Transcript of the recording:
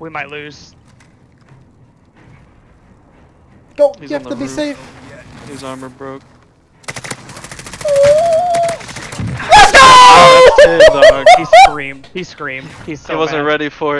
We might lose. Go! He's you have to be roof. safe. His armor broke. Let's go! Uh, he screamed. He screamed. He's so He wasn't mad. ready for it.